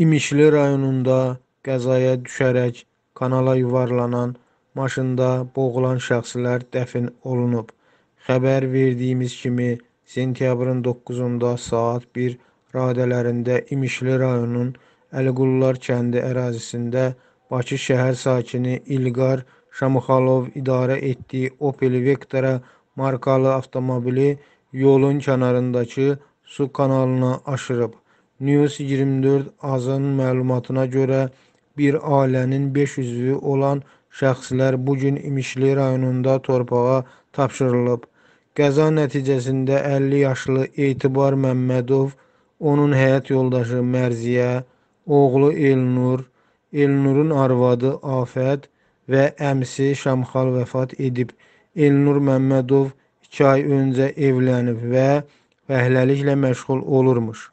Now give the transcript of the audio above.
İmişli rayonunda qəzaya düşərək kanala yuvarlanan maşında boğulan şəxslər dəfn olunub. Xəbər verdiyimiz kimi, sentyabrın 9-da saat 1 radələrində İmişli rayonunun Əliqulular kəndi ərazisində Bakı şəhər sakini İlqar Şamxalov idarə etdiyi Opel Vectra markalı avtomobili yolun kənarındakı su kanalına aşırıb. News 24 AZın məlumatına görə, bir ailənin 5 üzvü olan şəxslər bu gün İmişli rayonunda torpağa tapşırılıb. Qəza nəticəsində 50 yaşlı Etibar Məmmədov, onun həyat yoldaşı Mərziyə, oğlu Elnur, Elnurun arvadı Afət və əmisi Şamxal vəfat edib. Elnur Məmmədov 2 ay öncə evlənib və fəhləliklə məşğul olurmuş.